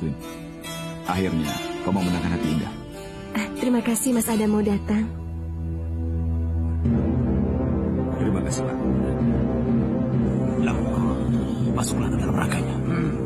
Win. Akhirnya kau memenangkan hati Indah. Ah, terima kasih Mas Adam mau datang. Terima kasih, Pak. Lalu masuklah ke dalam raganya. Indah?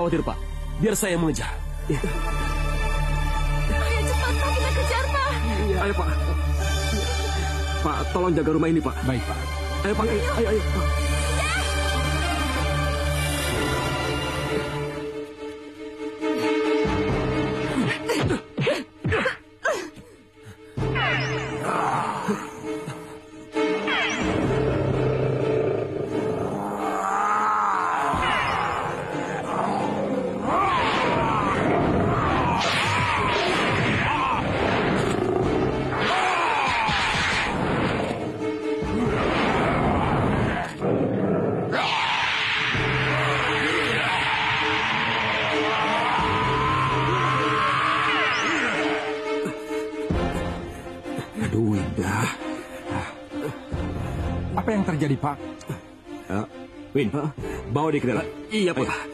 Khawatir, Pak. Biar saya yang mengejar. Ayo cepat Pak, kita kejar Pak. Ayo, Pak. Pak, tolong jaga rumah ini, Pak. Baik, Pak. Ayo, Pak. Ayo, ayo. ayo. Aduh, terjadi, Pak? Ya, Win, bawa dia ke dalam. Iya, Pak. Bismillah.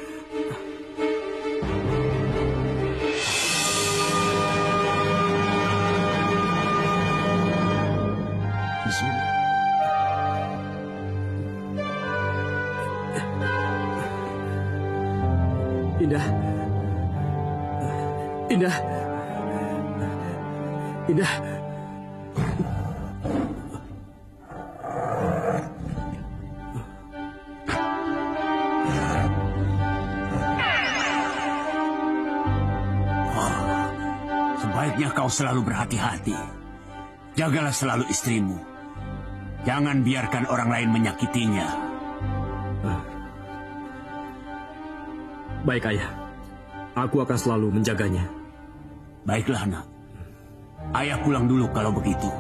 Selalu berhati-hati. Jagalah selalu istrimu. Jangan biarkan orang lain menyakitinya. Baik, Ayah. Aku akan selalu menjaganya. Baiklah, nak. Ayah pulang dulu kalau begitu.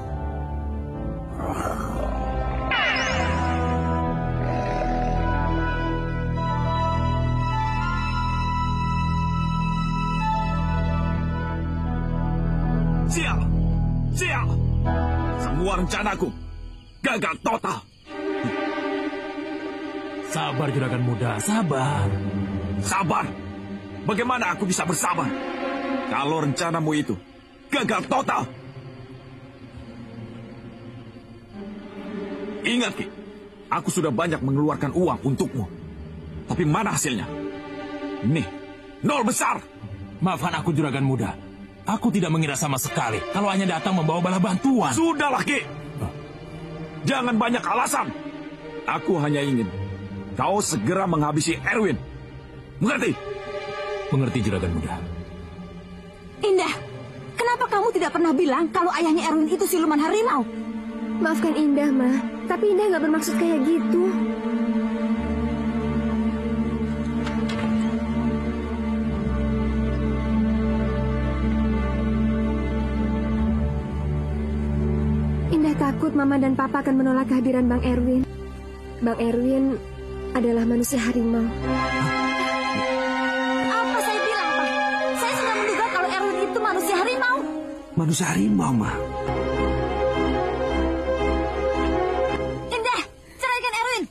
Sabar. Sabar! Bagaimana aku bisa bersabar? Kalau rencanamu itu gagal total. Ingat, Ki. Aku sudah banyak mengeluarkan uang untukmu. Tapi mana hasilnya? Nih, nol besar. Maafkan aku juragan muda. Aku tidak mengira sama sekali kalau hanya datang membawa bala bantuan. Sudahlah, Ki. Jangan banyak alasan. Aku hanya ingin kau segera menghabisi Erwin. Mengerti? Mengerti juragan muda. Indah, kenapa kamu tidak pernah bilang kalau ayahnya Erwin itu siluman harimau? Maafkan Indah, Ma. Tapi Indah nggak bermaksud kayak gitu. Indah takut Mama dan Papa akan menolak kehadiran Bang Erwin. Bang Erwin adalah manusia harimau. Apa saya bilang, Pak? Saya sudah menduga kalau Erwin itu manusia harimau. Manusia harimau, Ma. Indah, ceraikan Erwin.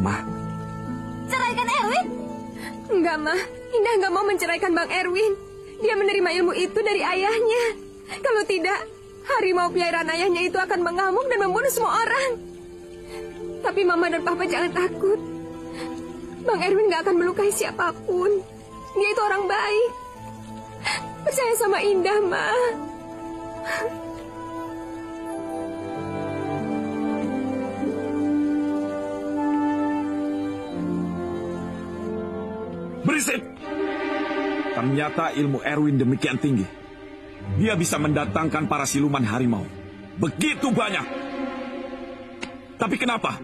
Ma, Ceraikan Erwin? Enggak, Ma. Indah nggak mau menceraikan Bang Erwin. Dia menerima ilmu itu dari ayahnya. Kalau tidak, harimau piaraan ayahnya itu akan mengamuk dan membunuh semua orang. Tapi Mama dan Papa jangan takut. Bang Erwin gak akan melukai siapa pun. Dia itu orang baik. Percaya sama Indah, Ma. Berisik! Ternyata ilmu Erwin demikian tinggi. Dia bisa mendatangkan para siluman harimau. Begitu banyak. Tapi kenapa?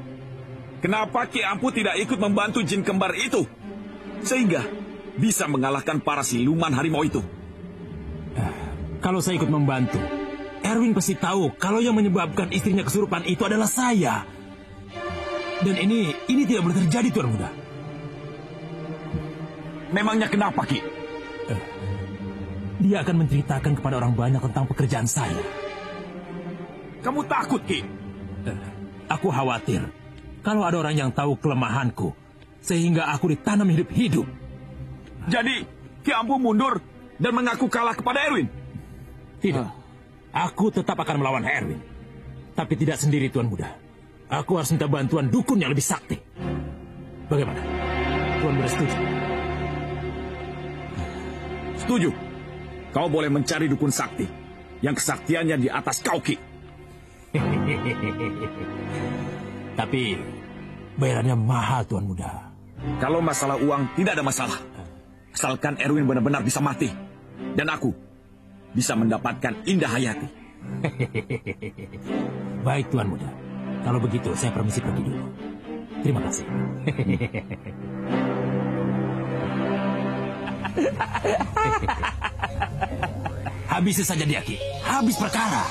Kenapa Ki Ampu tidak ikut membantu jin kembar itu? Sehingga bisa mengalahkan para siluman harimau itu. Kalau saya ikut membantu, Erwin pasti tahu kalau yang menyebabkan istrinya kesurupan itu adalah saya. Dan ini ini tidak boleh terjadi, Tuan Muda. Memangnya kenapa, Ki? Dia akan menceritakan kepada orang banyak tentang pekerjaan saya. Kamu takut, Ki? Aku khawatir kalau ada orang yang tahu kelemahanku, sehingga aku ditanam hidup-hidup. Jadi, Ki Ampu mundur dan mengaku kalah kepada Erwin? Tidak. Aku tetap akan melawan Erwin. Tapi tidak sendiri, Tuan Muda. Aku harus minta bantuan dukun yang lebih sakti. Bagaimana? Tuan Muda setuju? Setuju. Kau boleh mencari dukun sakti yang kesaktiannya di atas kau, Ki. Tapi bayarannya mahal, Tuan Muda. Kalau masalah uang, tidak ada masalah. Asalkan Erwin benar-benar bisa mati. Dan aku bisa mendapatkan Indah Hayati. Baik, Tuan Muda. Kalau begitu, saya permisi pergi dulu. Terima kasih. Habisi saja dia, Ki. Habis perkara.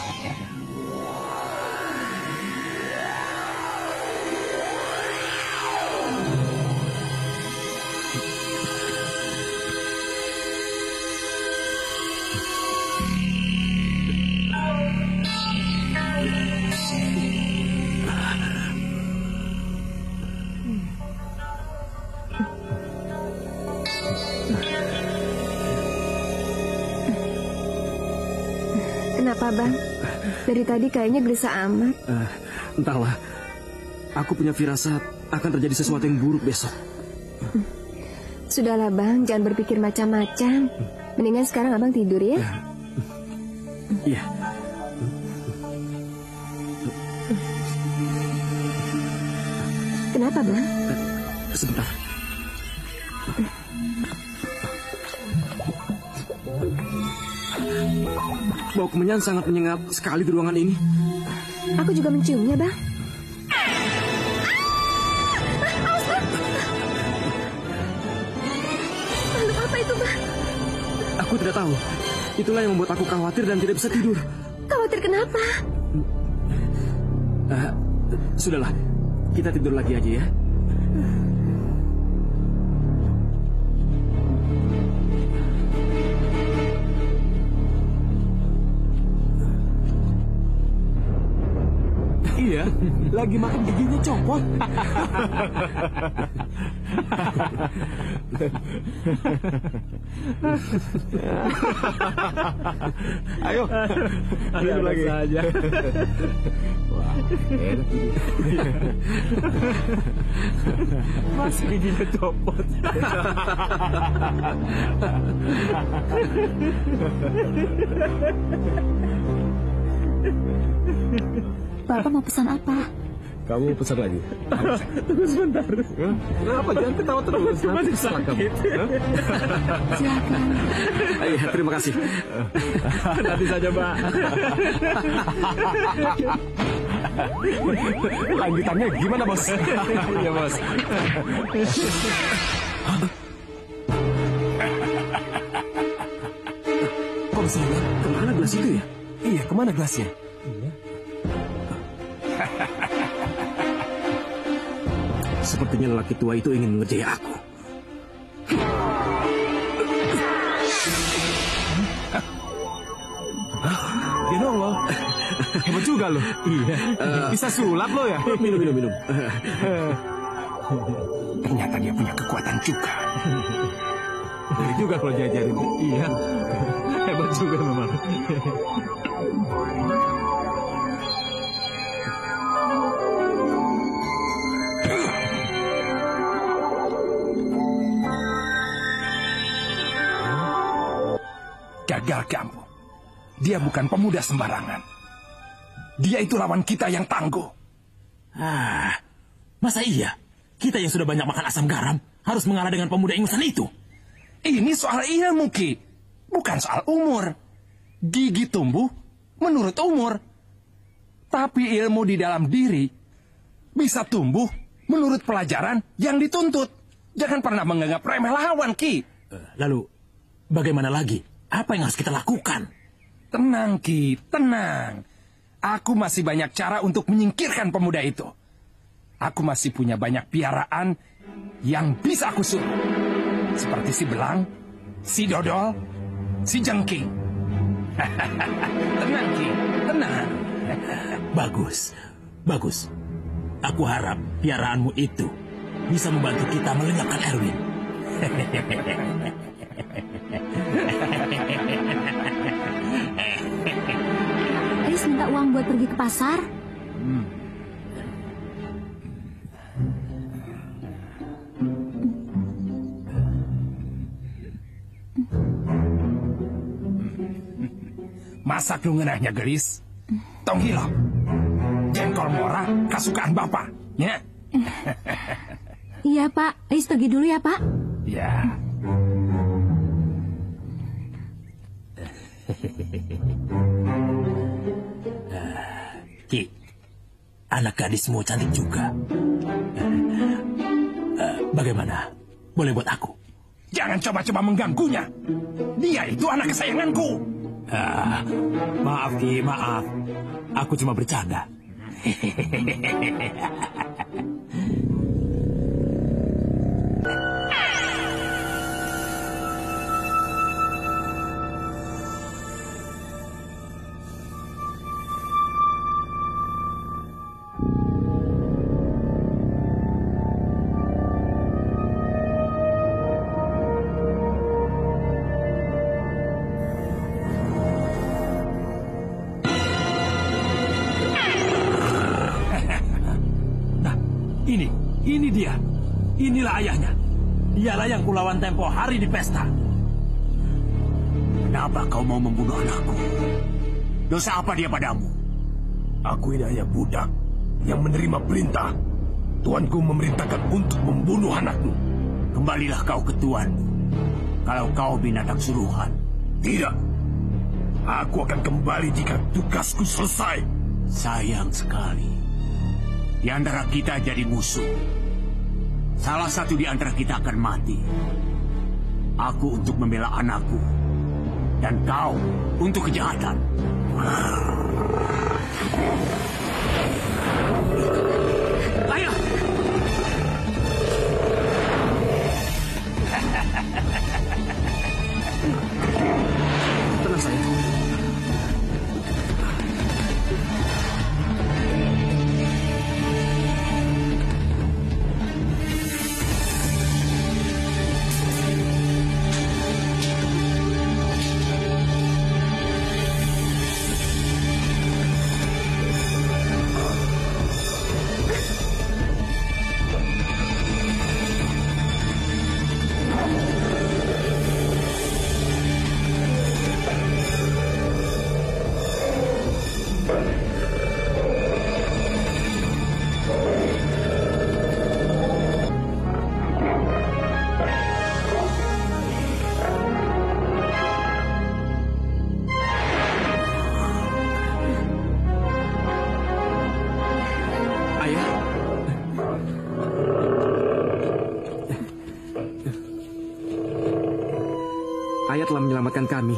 Kenapa, Bang? Dari tadi kayaknya gelisah amat. Eh, entahlah. Aku punya firasat akan terjadi sesuatu yang buruk besok. Sudahlah, Bang. Jangan berpikir macam-macam. Mendingan sekarang Abang tidur ya. Iya. Kenapa, Bang? Sebentar. Bau kemenyan sangat menyengat sekali di ruangan ini. Aku juga menciumnya, Bang. Apa itu, Bang? Aku tidak tahu. Itulah yang membuat aku khawatir dan tidak bisa tidur. Khawatir kenapa? Eh, sudahlah, kita tidur lagi aja ya. Lagi makan giginya copot. Ayo, ayo lagi. Saja. Wah, enak ini. Masih giginya copot. Bapak mau pesan apa? Kamu pesan lagi. Tunggu sebentar. Kenapa? Jangan ketawa terus. Nanti salah kamu. Silakan. Iya, terima kasih. Nanti saja, Mbak. Lanjutannya gimana, Bos? Iya, Bos. Kok bisa hilang? Ke mana gelas itu ya? Iya, ke mana gelasnya? Sepertinya lelaki tua itu ingin mengerjai aku. Dia nongol. Hebat juga loh. Iya. Bisa sulap lo ya? Minum, minum, minum. Ternyata dia punya kekuatan juga. Boleh juga kalau diajarin. Iya. Hebat juga memang. Gagal kamu. Dia bukan pemuda sembarangan. Dia itu lawan kita yang tangguh. Ah, masa iya? Kita yang sudah banyak makan asam garam harus mengalah dengan pemuda ingusan itu. Ini soal ilmu, Ki. Bukan soal umur. Gigi tumbuh menurut umur. Tapi ilmu di dalam diri bisa tumbuh menurut pelajaran yang dituntut. Jangan pernah menganggap remeh lawan, Ki. Eh, lalu, bagaimana lagi? Apa yang harus kita lakukan? Tenang, Ki. Tenang. Aku masih banyak cara untuk menyingkirkan pemuda itu. Aku masih punya banyak piaraan yang bisa aku suruh. Seperti si belang, si dodol, si jengking. tenang, Ki. Tenang. Bagus. Bagus. Aku harap piaraanmu itu bisa membantu kita melenyapkan Erwin. Aris minta uang buat pergi ke pasar. Masak lu ngenahnya gelis. Tong hilap. Jengkol mora kasukaan bapak. Ya. Iya, Pak. Aris pergi dulu ya, Pak. Ya. Ki, anak gadismu cantik juga. Eh, bagaimana? Boleh buat aku? Jangan coba-coba mengganggunya. Dia itu anak kesayanganku. Ah, maaf Ki, maaf. Aku cuma bercanda. Nah, tempo hari di pesta. Kenapa kau mau membunuh anakku? Dosa apa dia padamu? Aku ini hanya budak yang menerima perintah. Tuanku memerintahkan untuk membunuh anakmu. Kembalilah kau ke tuanmu. Kalau kau binatang suruhan. Tidak. Aku akan kembali jika tugasku selesai. Sayang sekali. Di antara kita jadi musuh. Salah satu di antara kita akan mati. Aku untuk membela anakku. Dan kau untuk kejahatan. Menyelamatkan kami.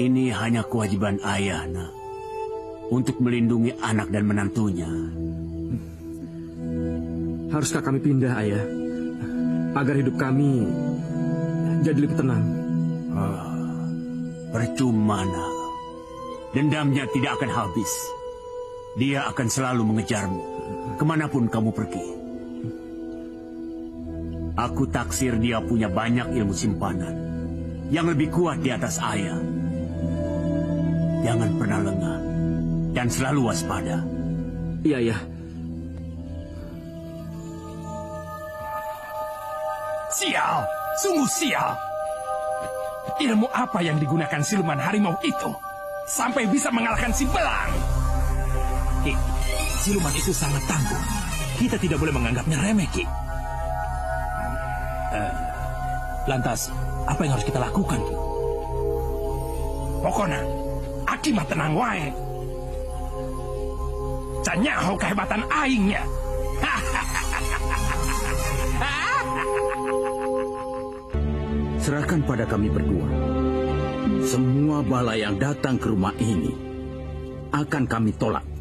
Ini hanya kewajiban ayah, nak. Untuk melindungi anak dan menantunya. Haruskah kami pindah, ayah? Agar hidup kami jadi lebih tenang. Percuma, nak. Dendamnya tidak akan habis. Dia akan selalu mengejarmu. Ke mana pun kamu pergi. Aku taksir dia punya banyak ilmu simpanan. Yang lebih kuat di atas ayah. Jangan pernah lengah. Dan selalu waspada. Iya, ayah. Sial. Sungguh sial. ilmu apa yang digunakan siluman harimau itu sampai bisa mengalahkan si belang? Ki, siluman itu sangat tangguh. Kita tidak boleh menganggapnya remeh, Ki. Eh, lantas, apa yang harus kita lakukan? Pokoknya, Aki mah tenang wae. Canyaho kehebatan aingnya. Serahkan pada kami berdua. Semua bala yang datang ke rumah ini akan kami tolak.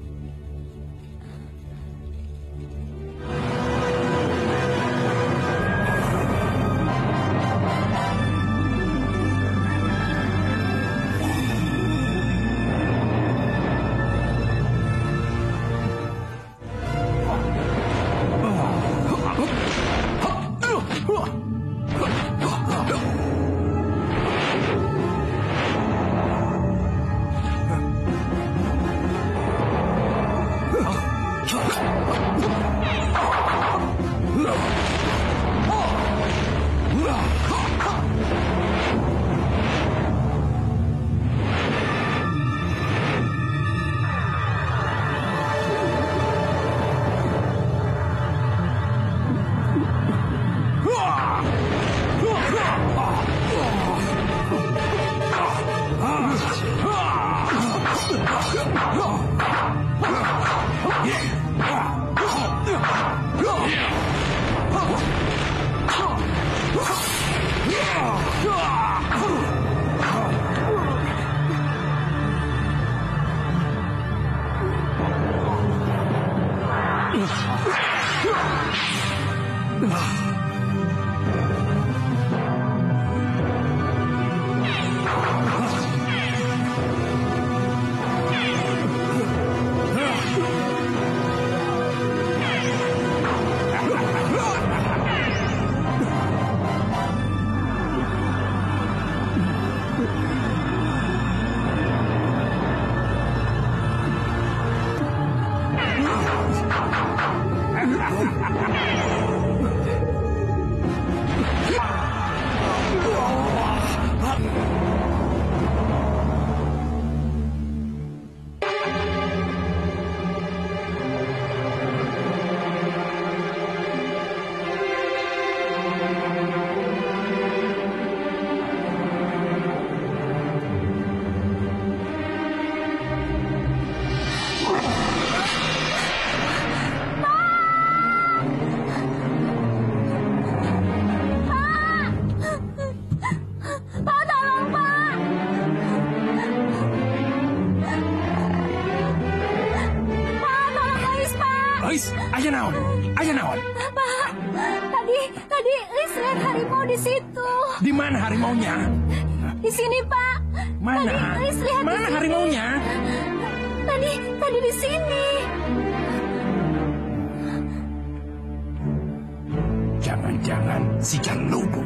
Jangan-jangan si Jalubu.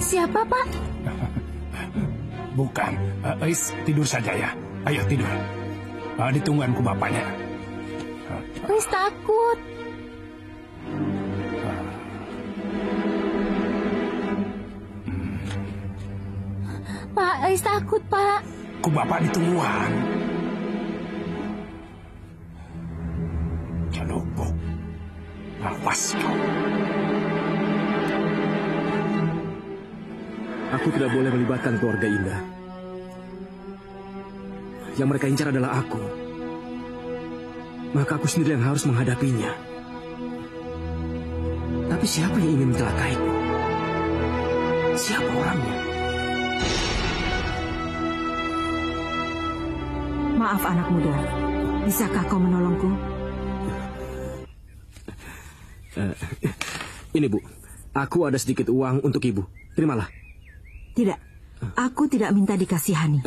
Siapa, Pak? Bukan. Eh, Ais, tidur saja ya. Ayo tidur. Uh, ditungguanku bapaknya. Ais takut. Pak, Ais takut, Pak. Ku bapak ditungguan. Tidak boleh melibatkan keluarga Indah. Yang mereka incar adalah aku. Maka aku sendiri yang harus menghadapinya. Tapi siapa yang ingin mencelakaiku? Siapa orangnya? Maaf anak muda, bisakah kau menolongku? Eh, ini bu, aku ada sedikit uang untuk ibu. Terimalah. Tidak, aku tidak minta dikasihani.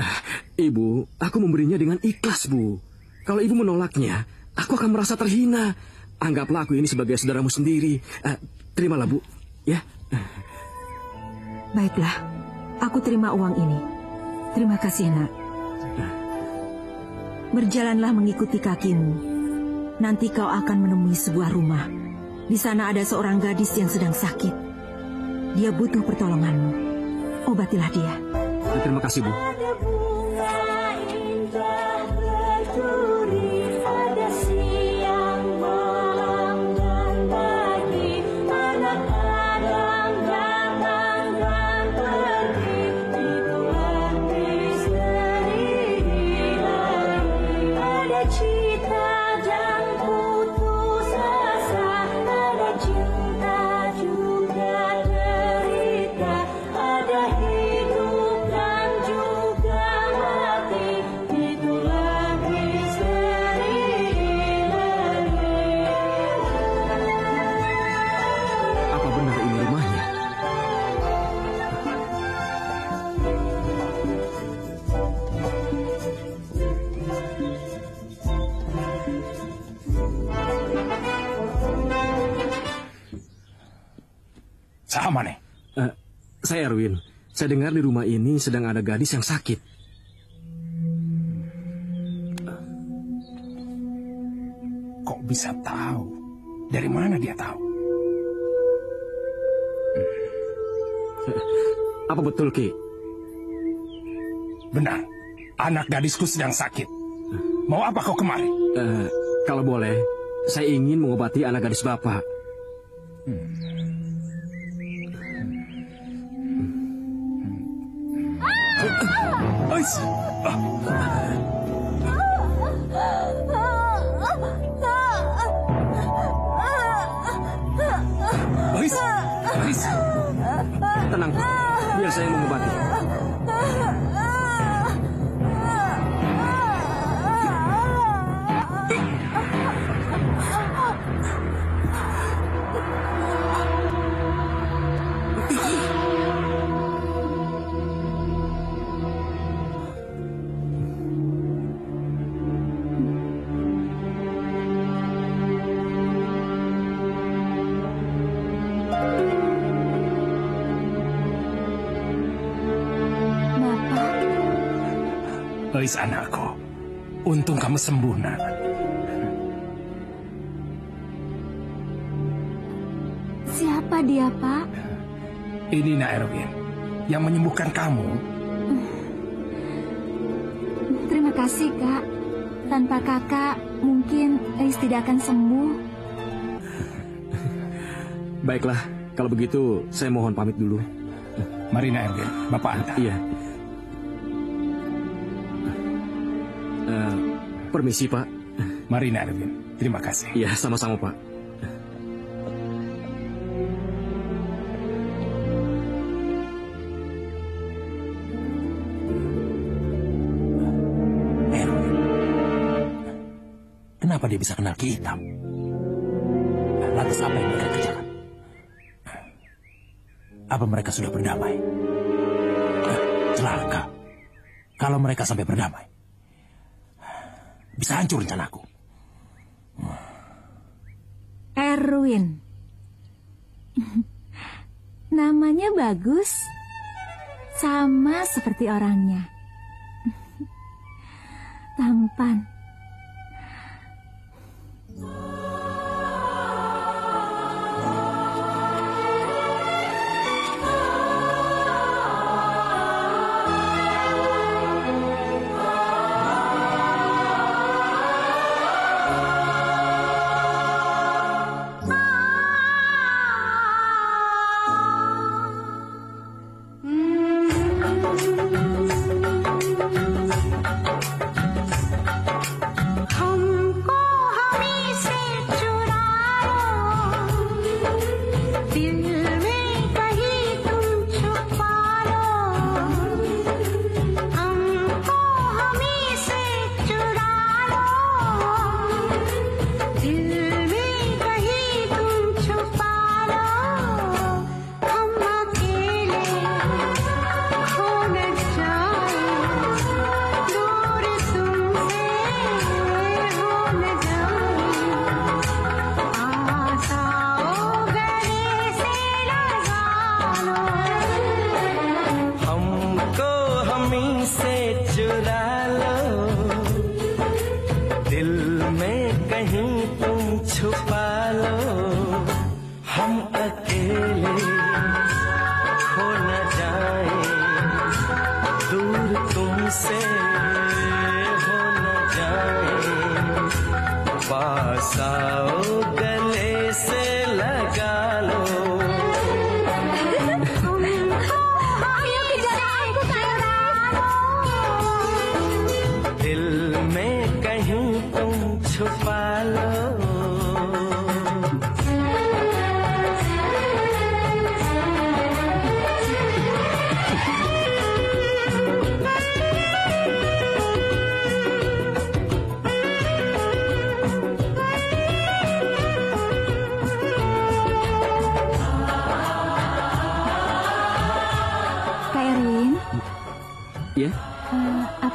Ibu, aku memberinya dengan ikhlas, Bu. Kalau ibu menolaknya, aku akan merasa terhina. Anggaplah aku ini sebagai saudaramu sendiri. Eh, terimalah, Bu. Ya. Baiklah, aku terima uang ini. Terima kasih, nak. Berjalanlah mengikuti kakimu. Nanti kau akan menemui sebuah rumah. Di sana ada seorang gadis yang sedang sakit. Dia butuh pertolonganmu. Obatilah dia. Terima kasih, Bu. Saya dengar di rumah ini sedang ada gadis yang sakit. Kok bisa tahu? Dari mana dia tahu? Apa betul, Ki? Benar. Anak gadisku sedang sakit. Mau apa kau kemari? Eh, kalau boleh, saya ingin mengobati anak gadis Bapak. Ais! Ais! Ais! Tenang. Biar saya mengobati. Anakku. Untung kamu sembuh, nak. Siapa dia, Pak? Ini Nak Erwin. Yang menyembuhkan kamu. Terima kasih, Kak. Tanpa kakak, mungkin Ais tidak akan sembuh. Baiklah, kalau begitu saya mohon pamit dulu. Mari Nak Erwin, Bapak antar. Iya. Permisi, Pak. Mari Nak Erwin. Terima kasih. Iya, sama-sama, Pak. Kenapa dia bisa kenal Ki Hitam? Lantas apa yang mereka kerjakan? Apa mereka sudah berdamai? Celaka. Kalau mereka sampai berdamai, hancur rencanaku. Erwin. Namanya bagus. Sama seperti orangnya. Tampan.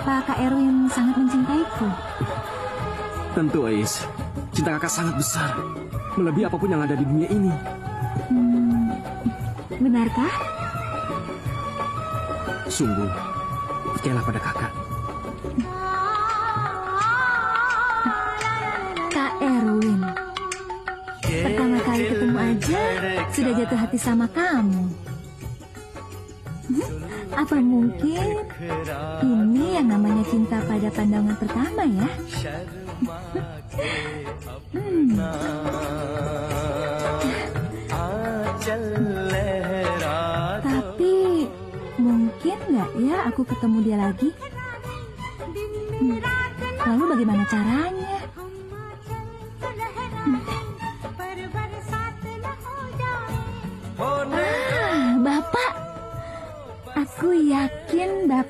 Apa Kak Erwin sangat mencintaiku? tentu Ais. Cinta kakak sangat besar. Melebihi apa pun yang ada di dunia ini. Hmm, benarkah? Sungguh, percayalah pada kakak. Kak Erwin, pertama kali ketemu aja sudah jatuh hati sama kamu. Apa mungkin ini yang namanya cinta pada pandangan pertama ya? Hmm. Tapi mungkin nggak ya aku ketemu dia lagi? Hmm, Lalu bagaimana caranya?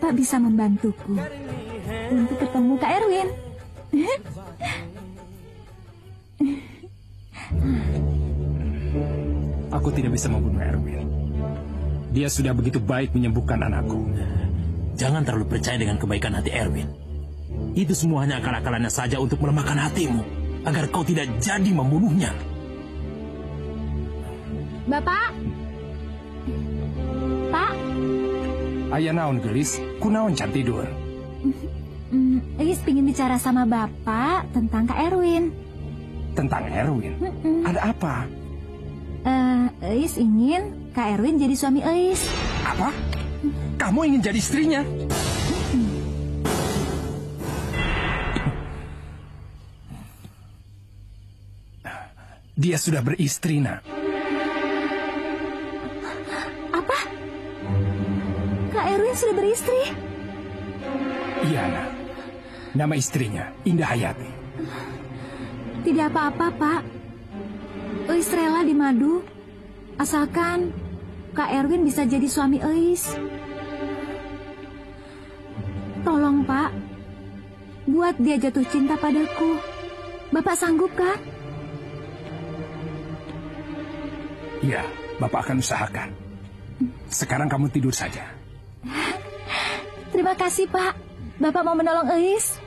Bapak bisa membantuku untuk ketemu Kak Erwin. Aku tidak bisa membunuh Erwin. Dia sudah begitu baik menyembuhkan anakku. Jangan terlalu percaya dengan kebaikan hati Erwin. Itu semua hanya akal-akalannya saja untuk melemahkan hatimu, agar kau tidak jadi membunuhnya. Bapak. Ayah naon gelis, kunaon can tidur. Iis pingin bicara sama Bapak tentang Kak Erwin. Tentang Erwin. Ada apa? Eh, Iis ingin Kak Erwin jadi suami Iis. Apa? Kamu ingin jadi istrinya? Dia sudah beristri, nak. Sudah beristri? Iya, nak. Nama istrinya Indah Hayati. Tidak apa-apa, Pak. Iis rela di madu. Asalkan Kak Erwin bisa jadi suami Iis. Tolong, Pak. Buat dia jatuh cinta padaku. Bapak sanggup, kan? Iya, Bapak akan usahakan. Sekarang kamu tidur saja. Terima kasih, Pak. Bapak mau menolong Iis.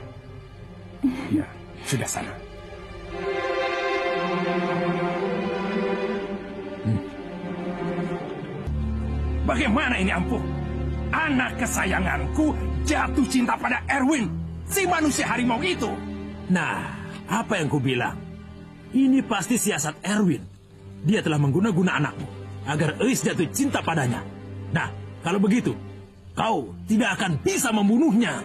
Iya, sudah sana. Bagaimana ini ampuh? Anak kesayanganku jatuh cinta pada Erwin, si manusia harimau itu. Nah, apa yang kubilang? Ini pasti siasat Erwin. Dia telah mengguna-guna anakmu agar Eis jatuh cinta padanya. Nah, kalau begitu, kau tidak akan bisa membunuhnya.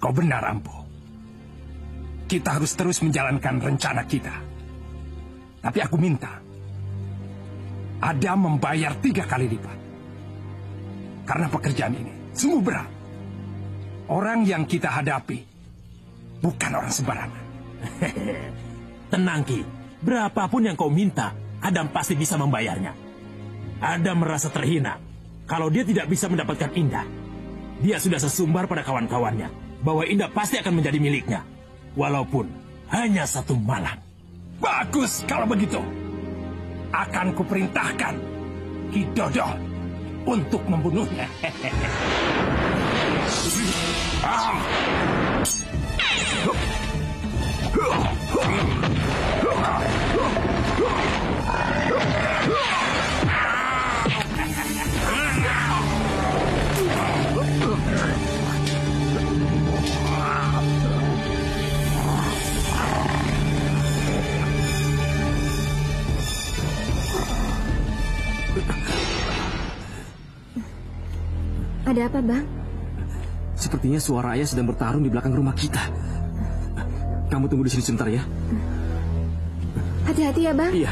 Kau benar, Ampuh. Kita harus terus menjalankan rencana kita. Tapi aku minta, Adam membayar tiga kali lipat. Karena pekerjaan ini sungguh berat. Orang yang kita hadapi bukan orang sembarangan. Tenang, Ki. Berapapun yang kau minta, Adam pasti bisa membayarnya. Adam merasa terhina kalau dia tidak bisa mendapatkan Indah. Dia sudah sesumbar pada kawan-kawannya bahwa Indah pasti akan menjadi miliknya. Walaupun hanya satu malam. Bagus kalau begitu. Akan kuperintahkan Ki Dodo untuk membunuhnya. Ah. Ada apa, Bang? Sepertinya suara ayah sedang bertarung di belakang rumah kita. Kamu tunggu di sini sebentar ya. Hati-hati ya, Bang. Iya.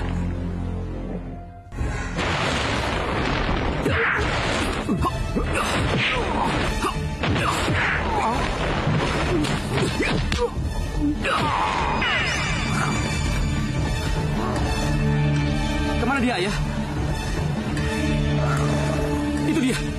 Ke mana dia, ayah? Itu dia.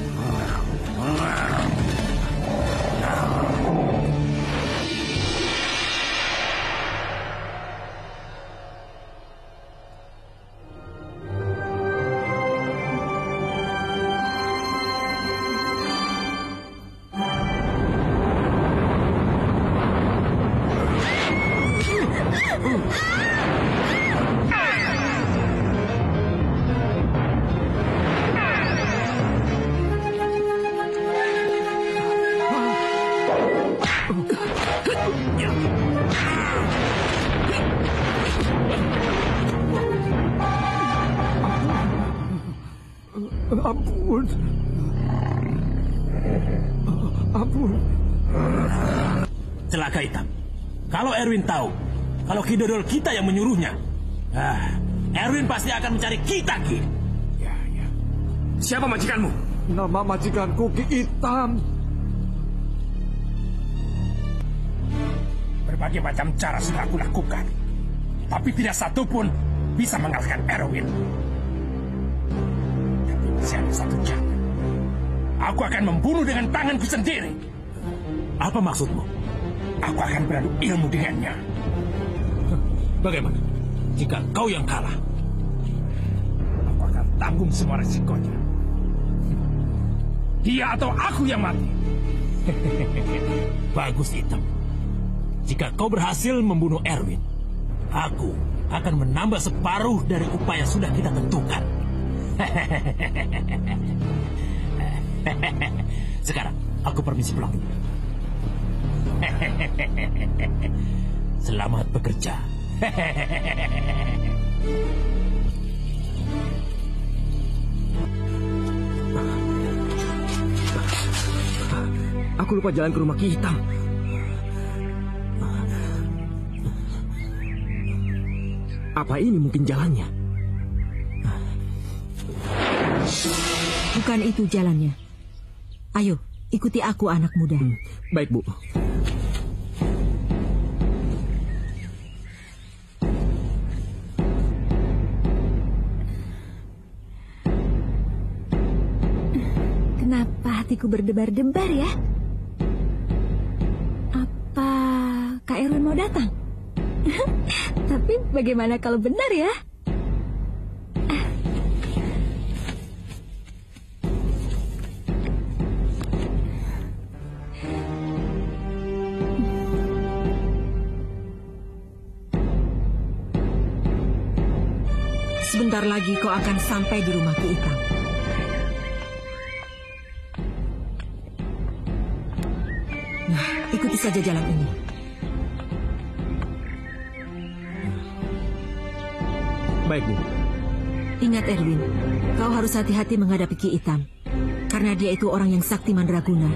Kalau Erwin tahu, kalau Kidodol kita yang menyuruhnya, ah, Erwin pasti akan mencari kita, Ki. Siapa majikanmu? Nama majikanku Ki Hitam. Berbagai macam cara sudah aku lakukan. Tapi tidak satu pun bisa mengalahkan Erwin. Tapi masih ada satu cara. Aku akan membunuh dengan tanganku sendiri. Apa maksudmu? Aku akan beradu ilmu dengannya. Bagaimana? Jika kau yang kalah, Aku akan tanggung semua resikonya. Dia atau aku yang mati. bagus hitam. Jika kau berhasil membunuh Erwin, aku akan menambah separuh dari upaya sudah kita tentukan. Sekarang, aku permisi pulang dulu. Selamat bekerja. Aku lupa jalan ke rumah Ki Hitam. Apa ini mungkin jalannya? Bukan itu jalannya. Ayo, ikuti aku anak muda. Baik, Bu. Hatiku berdebar-debar ya? Apa Kak Erwin mau datang? Tapi bagaimana kalau benar ya? Sebentar lagi kau akan sampai di rumah Ki saja jalan ini. Baik, Bu. Ingat Erwin, kau harus hati-hati menghadapi Ki Hitam. Karena dia itu orang yang sakti mandraguna.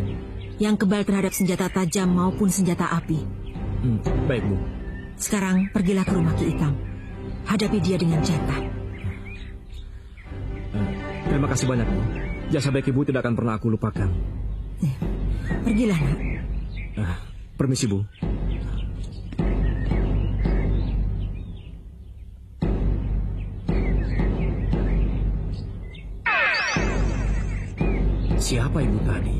Yang kebal terhadap senjata tajam maupun senjata api. Hmm, baik, Bu. Sekarang pergilah ke rumah Ki Hitam. Hadapi dia dengan jantan. Eh, terima kasih banyak, Bu. Jasa baik Ibu tidak akan pernah aku lupakan. Pergilah, nak. Eh, permisi, Bu. Siapa ibu tadi?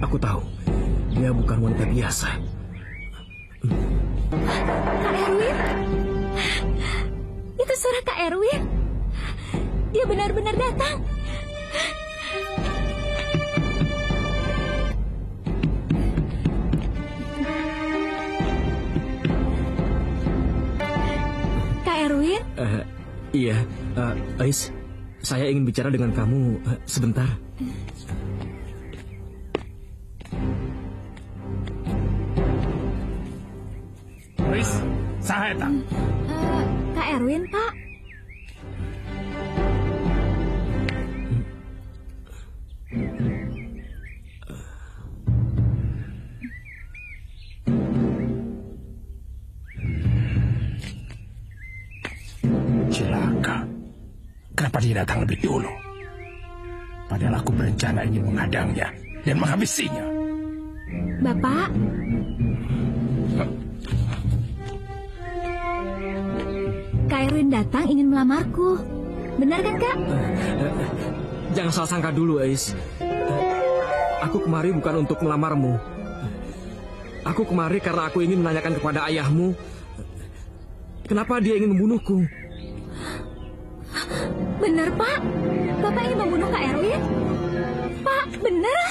Aku tahu, dia bukan wanita biasa. Kak Erwin? Itu suara Kak Erwin. Dia benar-benar datang. Iya, eh, Ais, saya ingin bicara dengan kamu eh, sebentar. Wis, saha eta? Eh, Kak Erwin, Pak. Dia datang lebih dulu? Padahal aku berencana ingin menghadangnya dan menghabisinya. Bapak? Kak Erwin datang ingin melamarku. Benar kan, Kak? Jangan salah sangka dulu, Ais. Aku kemari bukan untuk melamarmu. Aku kemari karena aku ingin menanyakan kepada ayahmu kenapa dia ingin membunuhku. Benar, Pak. Bapak ingin membunuh Kak Erwin? Pak, benar?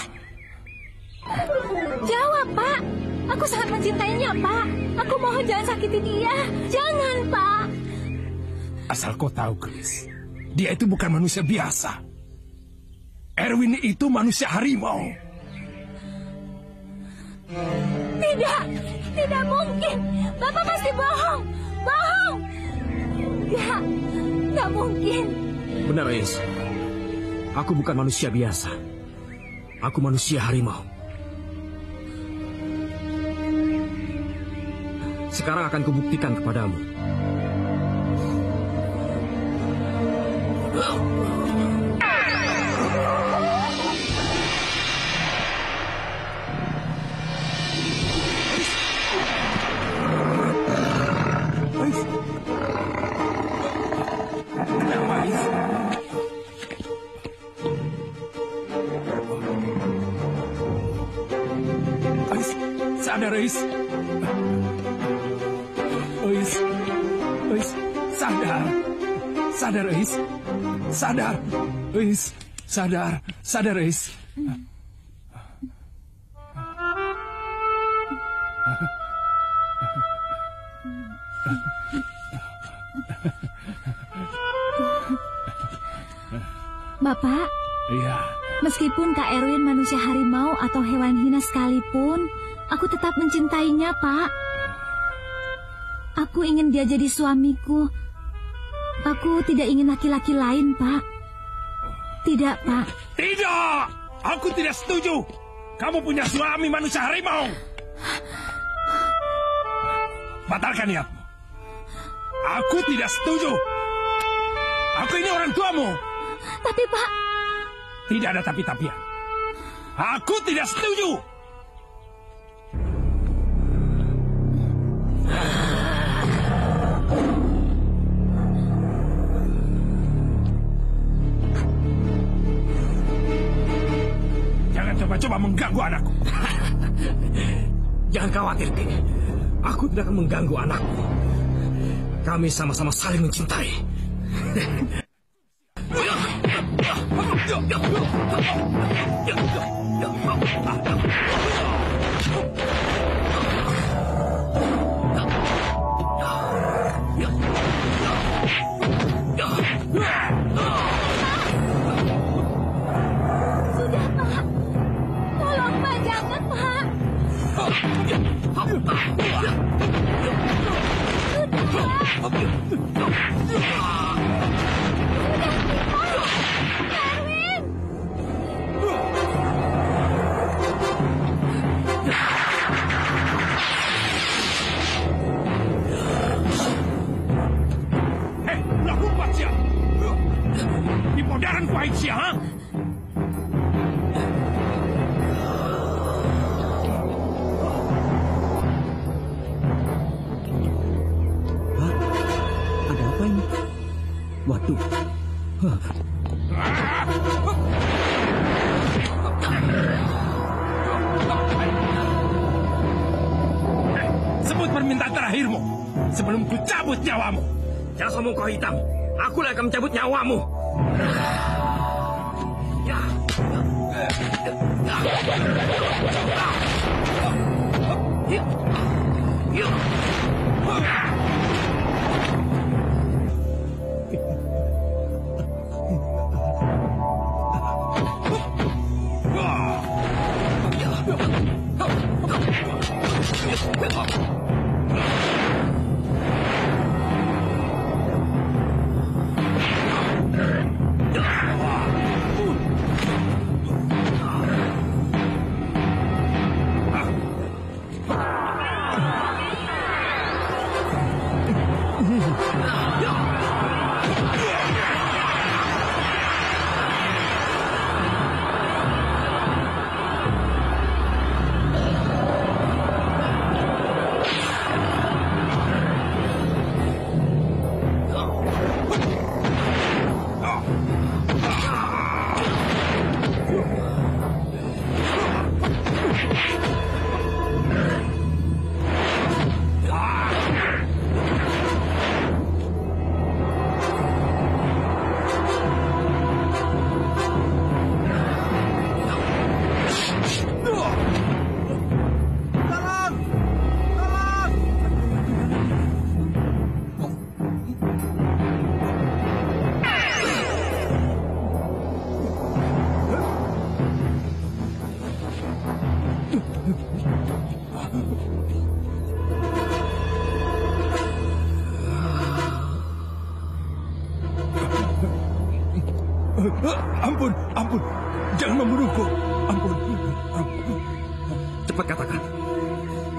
Jawab, Pak. Aku sangat mencintainya, Pak. Aku mohon jangan sakiti dia. Jangan, Pak. Asal kau tahu, Chris. Dia itu bukan manusia biasa. Erwin itu manusia harimau. Tidak, tidak mungkin. Bapak pasti bohong. Bohong! Enggak, enggak mungkin. Benar, Ais. Aku bukan manusia biasa. Aku manusia harimau. Sekarang akan kubuktikan kepadamu. Ais, sadar. Sadar Ais. Sadar. Ais, sadar. Sadar Ais. Bapak, Iya. meskipun Kak Erwin manusia harimau atau hewan hina sekalipun, aku tetap mencintainya, Pak. Aku ingin dia jadi suamiku. Aku tidak ingin laki-laki lain, Pak. Tidak, Pak. Tidak! Aku tidak setuju. Kamu punya suami manusia harimau. Batalkan niatmu. Aku tidak setuju. Aku ini orang tuamu. Tapi, Pak, Tidak ada tapi-tapian. Aku tidak setuju. Jangan coba-coba mengganggu anakku. Jangan khawatir. Aku tidak akan mengganggu anakku. Kami sama-sama saling mencintai. まく。Akan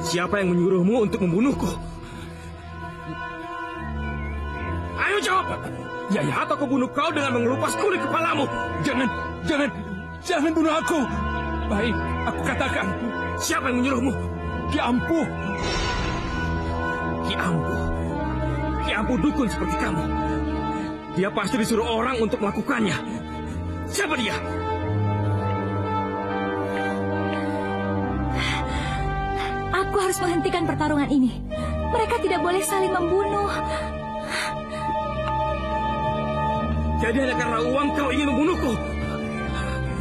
Siapa yang menyuruhmu untuk membunuhku? Ayo jawab. Ya, ya. Atau aku bunuh kau dengan mengelupas kulit kepalamu. Jangan, jangan, jangan bunuh aku. Baik, aku katakan. Siapa yang menyuruhmu? Ki Ampuh. Ki Ampuh. Ki Ampuh dukun seperti kamu. Dia pasti disuruh orang untuk melakukannya. Siapa dia? Harus menghentikan pertarungan ini. Mereka tidak boleh saling membunuh. Jadi hanya karena uang kau ingin membunuhku.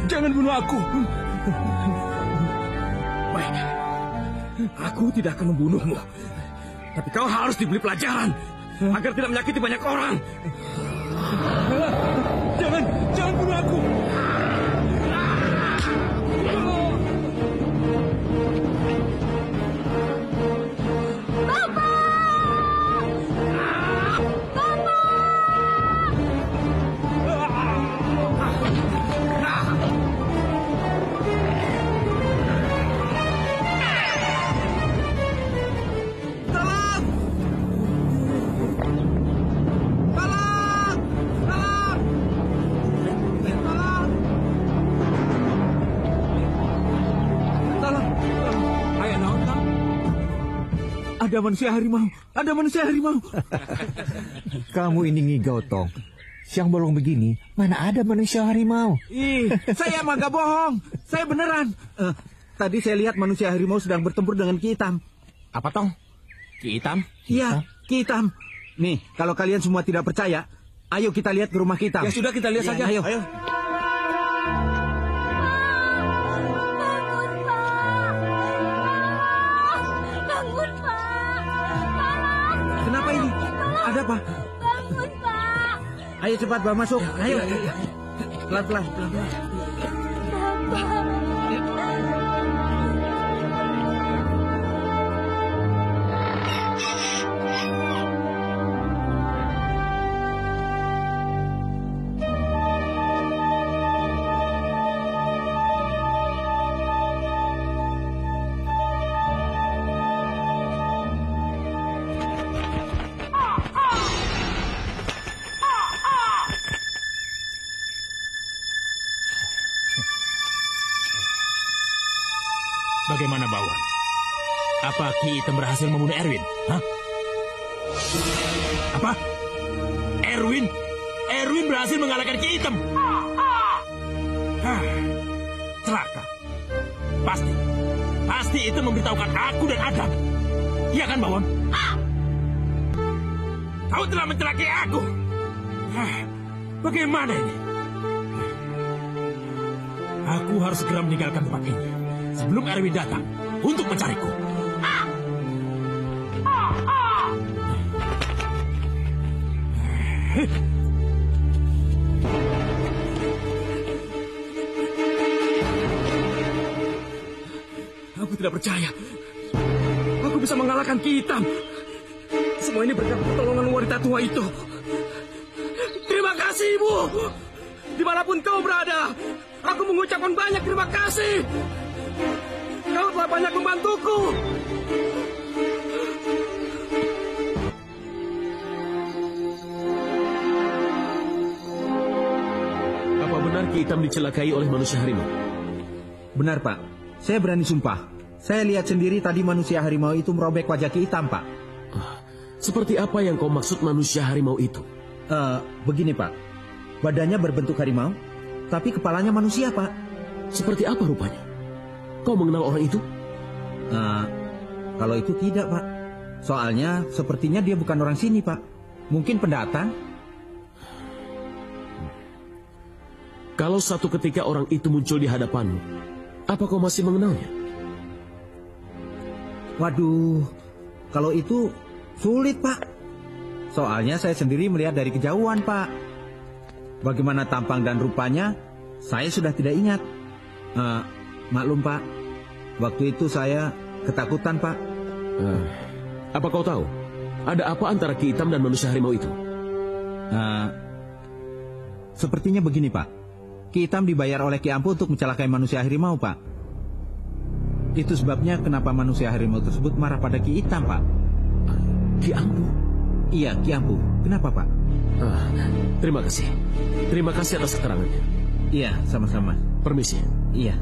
Jangan bunuh aku. Baik. Aku tidak akan membunuhmu. Tapi kau harus diberi pelajaran agar tidak menyakiti banyak orang. Jangan, jangan bunuh aku. Ada manusia harimau, ada manusia harimau. Kamu ini ngigau tong. Siang bolong begini, mana ada manusia harimau? Ih, saya mah gak bohong. Saya beneran. Eh, tadi saya lihat manusia harimau sedang bertempur dengan Ki Hitam. Apa tong? Ki Hitam? Iya, Ki Hitam. Nih, kalau kalian semua tidak percaya, ayo kita lihat ke rumah kita. Ya sudah, kita lihat saja. Ayo. Ayo. Ayo cepat bawa masuk. Ayo. Pelan-pelan, pelan-pelan. Pasti itu memberitahukan aku dan Adam. Iya kan, Bawon? Kau telah mencelakai aku. Hah, bagaimana ini? Aku harus segera meninggalkan tempat ini sebelum Erwin datang untuk mencariku. Aku tidak percaya. Aku bisa mengalahkan Ki Hitam. Semua ini berkat pertolongan wanita tua itu. Terima kasih, Ibu. Di mana pun kau berada, aku mengucapkan banyak terima kasih. Kau telah banyak membantuku. Apa benar Ki Hitam dicelakai oleh manusia harimau? Benar, Pak. Saya berani sumpah. Saya lihat sendiri tadi manusia harimau itu merobek wajah Ki Hitam, Pak. Seperti apa yang kau maksud manusia harimau itu? Eh, begini, Pak. Badannya berbentuk harimau, tapi kepalanya manusia, Pak. Seperti apa rupanya? Kau mengenal orang itu? Eh, kalau itu tidak, Pak. Soalnya sepertinya dia bukan orang sini, Pak. Mungkin pendatang. Kalau satu ketika orang itu muncul di hadapanmu, apa kau masih mengenalnya? Waduh, kalau itu sulit, Pak. Soalnya saya sendiri melihat dari kejauhan, Pak. Bagaimana tampang dan rupanya, saya sudah tidak ingat. Eh, maklum, Pak. Waktu itu saya ketakutan, Pak. Eh, apa kau tahu? Ada apa antara Ki Hitam dan manusia harimau itu? Eh, Sepertinya begini, Pak. Ki Hitam dibayar oleh Ki Ampu untuk mencelakai manusia harimau, Pak. Itu sebabnya kenapa manusia harimau tersebut marah pada Ki Hitam, Pak. Ki Ampu? Iya, Ki Ampu. Kenapa, Pak? Ah, terima kasih. Terima kasih atas keterangannya. Iya, sama-sama. Permisi. Iya.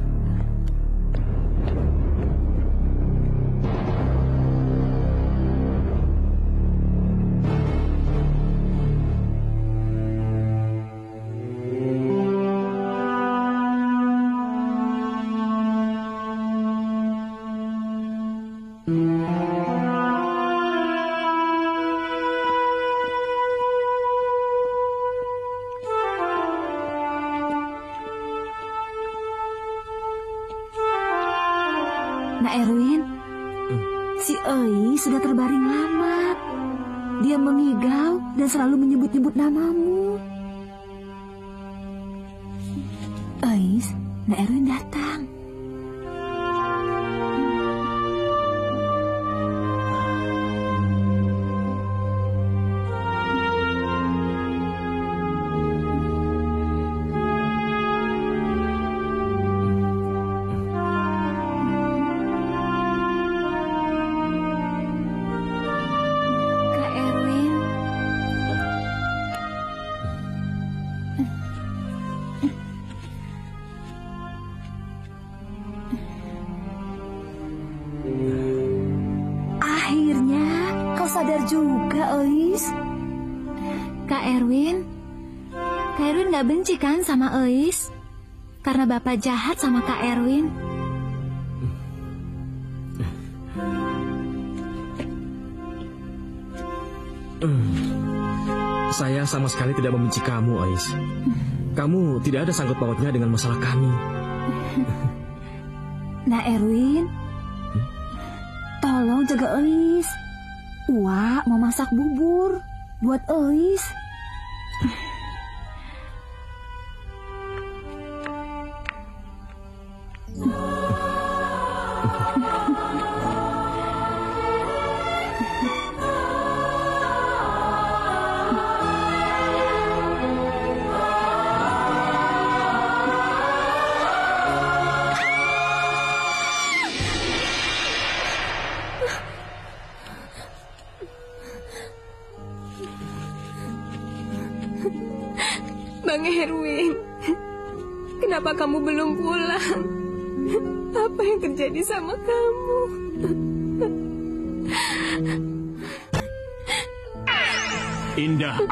Sama Ois? Karena Bapak jahat sama Kak Erwin. Saya sama sekali tidak membenci kamu, Ais. Kamu tidak ada sangkut pautnya dengan masalah kami. Nah Erwin, tolong jaga Ois. Wah, mau masak bubur buat Ois.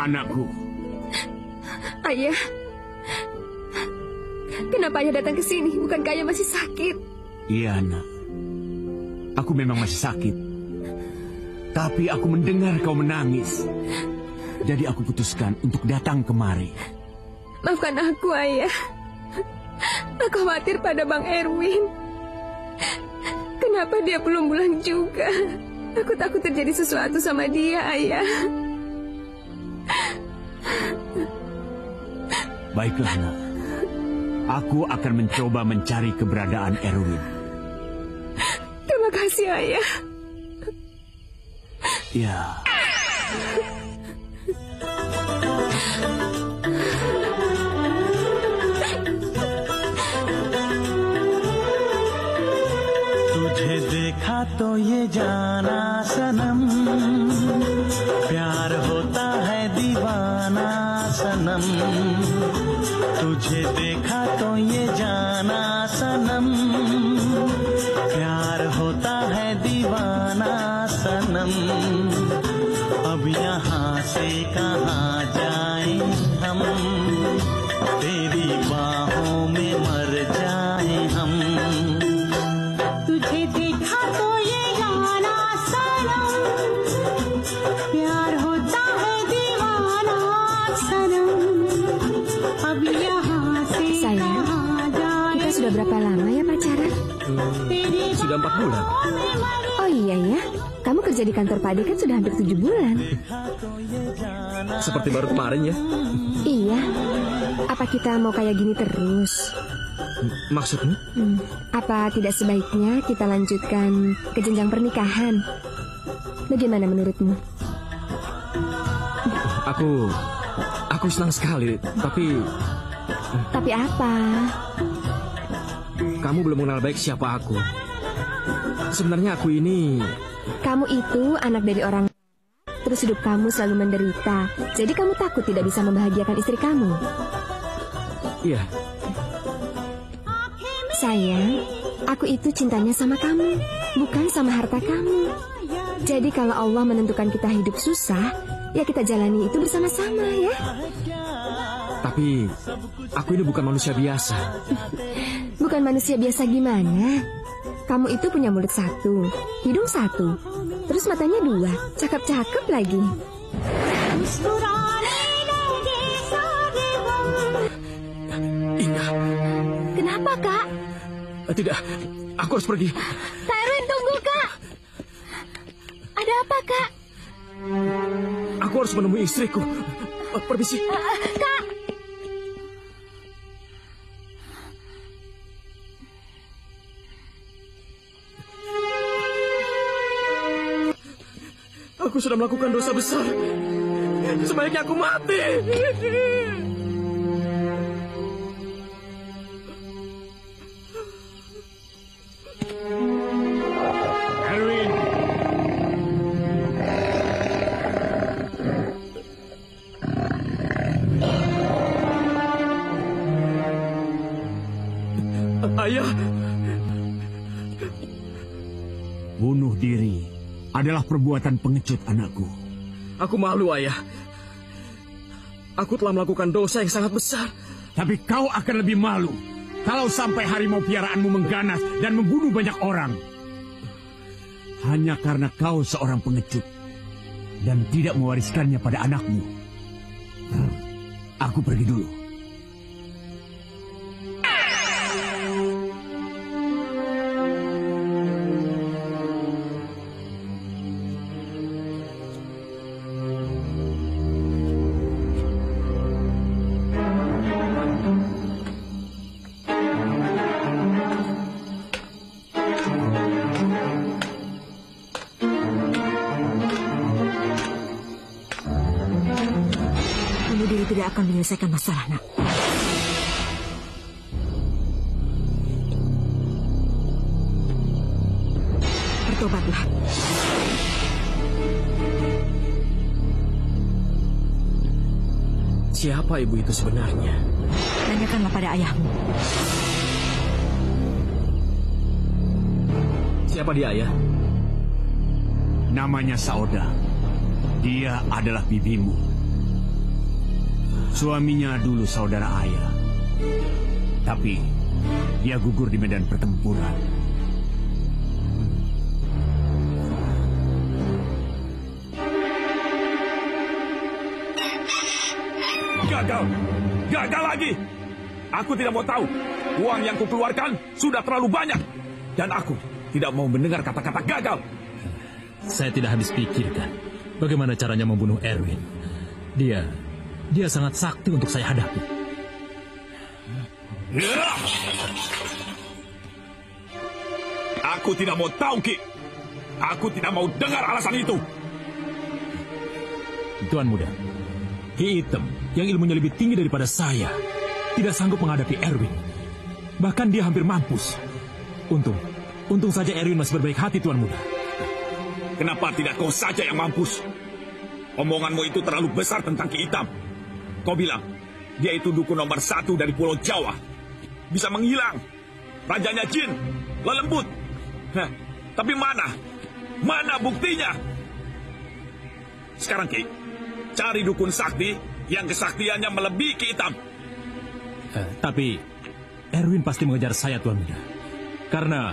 Anakku, Ayah, kenapa ayah datang ke sini? Bukankah ayah masih sakit? iya nak. Aku memang masih sakit. Tapi aku mendengar kau menangis. Jadi aku putuskan untuk datang kemari. Maafkan aku, ayah. Aku khawatir pada Bang Erwin. Kenapa dia belum pulang juga? Aku takut terjadi sesuatu sama dia, ayah. Baiklah nak. Aku akan mencoba mencari keberadaan Erwin. Terima kasih, ayah. Ya. तुझे देखा तो ये जाना तुझे देखा kerja di kantor Padi kan sudah hampir tujuh bulan. Seperti baru kemarin ya. Iya, apa kita mau kayak gini terus? Maksudmu? Hmm, apa tidak sebaiknya kita lanjutkan ke jenjang pernikahan? Bagaimana menurutmu? Aku Aku senang sekali, tapi Tapi apa? kamu belum mengenal baik siapa aku. Sebenarnya aku ini Kamu itu anak dari orang Terus hidup kamu selalu menderita. Jadi kamu takut tidak bisa membahagiakan istri kamu. Iya, Sayang, aku itu cintanya sama kamu Bukan sama harta kamu. Jadi kalau Allah menentukan kita hidup susah Ya kita jalani itu bersama-sama ya. Tapi aku ini bukan manusia biasa. Bukan manusia biasa gimana Kamu itu punya mulut satu Hidung satu Terus matanya dua Cakep-cakep lagi Inga, Kenapa kak? eh, tidak, aku harus pergi. Erwin tunggu kak Ada apa kak? Aku harus menemui istriku. Eh, Permisi. Kak Aku sudah melakukan dosa besar. Sebaiknya aku mati. Adalah perbuatan pengecut anakku. aku malu ayah. Aku telah melakukan dosa yang sangat besar. Tapi kau akan lebih malu kalau sampai harimau piaraanmu mengganas dan membunuh banyak orang. Hanya karena kau seorang pengecut dan tidak mewariskannya pada anakmu. Aku pergi dulu. Bunuh diri tidak akan menyelesaikan masalah, nak. Bertobatlah. Siapa ibu itu sebenarnya? Tanyakanlah pada ayahmu. Siapa dia ayah? Namanya Sauda. Dia adalah bibimu. Suaminya dulu saudara ayah. Tapi dia gugur di medan pertempuran. Gagal! Gagal lagi! Aku tidak mau tahu. Uang yang kukeluarkan sudah terlalu banyak. Dan aku tidak mau mendengar kata-kata gagal. Saya tidak habis pikirkan bagaimana caranya membunuh Erwin. Dia, dia sangat sakti untuk saya hadapi. Aku tidak mau tahu, Ki. Aku tidak mau dengar alasan itu. Tuan muda, Ki Item yang ilmunya lebih tinggi daripada saya tidak sanggup menghadapi Erwin. Bahkan dia hampir mampus. Untung, untung saja Erwin masih berbaik hati Tuan muda. Kenapa tidak kau saja yang mampus? Omonganmu itu terlalu besar tentang Ki Hitam. Kau bilang, dia itu dukun nomor satu dari Pulau Jawa. Bisa menghilang. Rajanya jin, lelembut. Hah, tapi mana? Mana buktinya? Sekarang Ki, cari dukun sakti yang kesaktiannya melebihi Ki Hitam. Eh, tapi Erwin pasti mengejar saya Tuan muda. Karena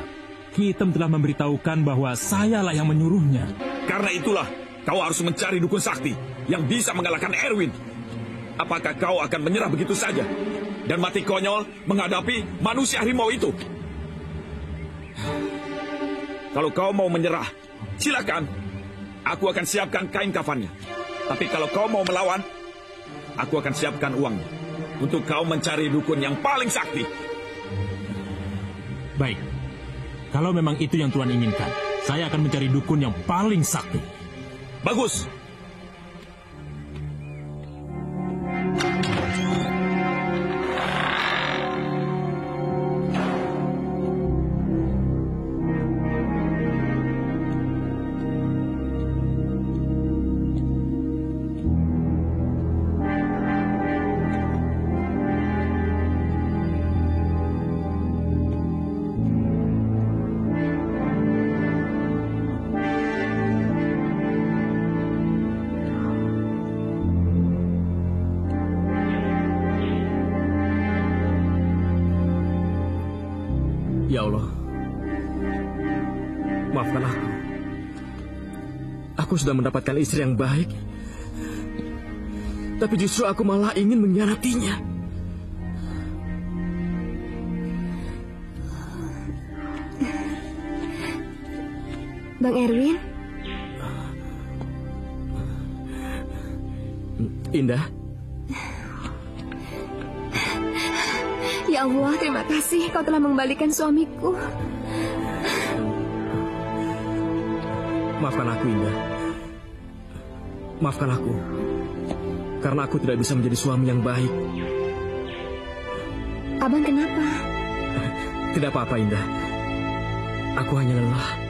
Ki Item telah memberitahukan bahwa sayalah yang menyuruhnya. Karena itulah kau harus mencari dukun sakti yang bisa mengalahkan Erwin. Apakah kau akan menyerah begitu saja dan mati konyol menghadapi manusia harimau itu? Kalau kau mau menyerah, silakan. Aku akan siapkan kain kafannya. Tapi kalau kau mau melawan, aku akan siapkan uangnya untuk kau mencari dukun yang paling sakti. Baik, kalau memang itu yang Tuan inginkan, saya akan mencari dukun yang paling sakti. Bagus. Sudah mendapatkan istri yang baik, tapi justru aku malah ingin mengkhianatinya. Bang Erwin, Indah, ya Allah, terima kasih kau telah mengembalikan suamiku. maafkan aku Indah. Maafkan aku, karena aku tidak bisa menjadi suami yang baik. Abang kenapa? Tidak apa-apa Indah. Aku hanya lelah.